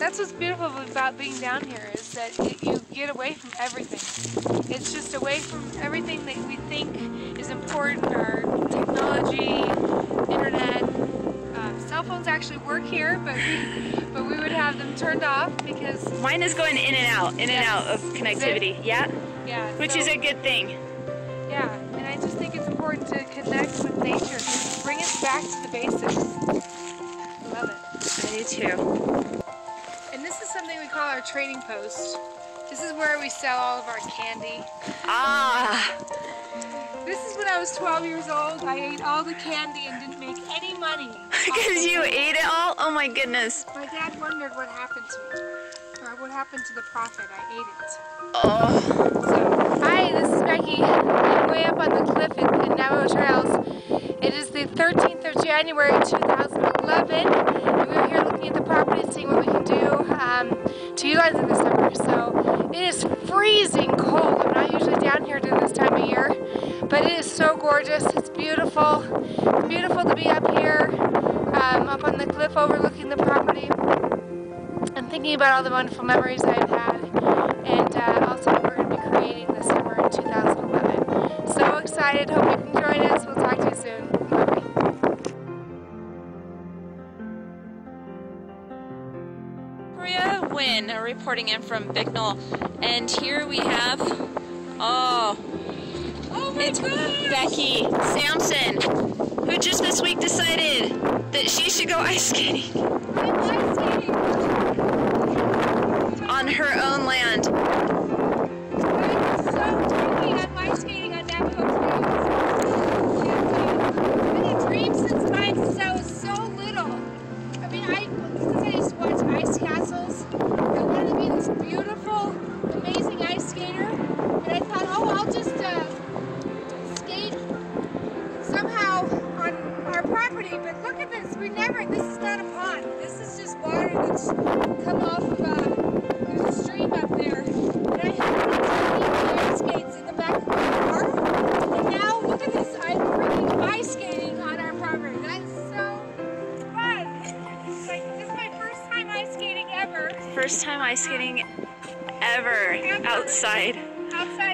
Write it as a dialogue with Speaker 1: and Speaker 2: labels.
Speaker 1: that's what's beautiful about being down here is that it, you get away from everything. It's just away from everything that we think is important, our technology, internet. Uh, cell phones actually work here, but we, but we would have them turned off because
Speaker 2: Mine is going in and out, in and out of connectivity. Yeah,
Speaker 1: yeah,
Speaker 2: which
Speaker 1: so-
Speaker 2: is a good thing.
Speaker 1: Yeah, and I just think it's important to connect with nature, bring us back to the basics. I Love it.
Speaker 2: I do too.
Speaker 1: And this is something we call our trading post. This is where we sell all of our candy.
Speaker 2: Ah,
Speaker 1: This is when I was 12 years old. I ate all the candy and didn't make any money.
Speaker 2: because you ate it all. Oh my goodness.
Speaker 1: My dad wondered what happened to me, or what happened to the profit. I ate it.
Speaker 2: Oh,
Speaker 1: So, hi, this is Becky. I'm way up on the cliff in, in Navajo Trails. It is the 13th of January 2011, and we're here looking at the property, seeing what we um, to utilize it this summer. So, it is freezing cold. I'm not usually down here during this time of year, but it is so gorgeous. It's beautiful. Beautiful to be up here, um, up on the cliff overlooking the property. and thinking about all the wonderful memories I've had and uh, also we're going to be creating this summer in 2011. So excited. Hope
Speaker 2: Maria Wynn reporting in from Bicknell, and here we have. Oh, it's Becky Sampson, who just this week decided that she should go ice skating. On her own land.
Speaker 1: Beautiful, property, but look at this. We never, this is not a pond. This is just water that's come off of uh, there's a stream up there. And I have these ice skates in the back of my car. And now look at this. I'm freaking ice skating on our property. That's so fun. It's like, this is my first time ice skating ever
Speaker 2: First time ice skating ever outside.
Speaker 1: outside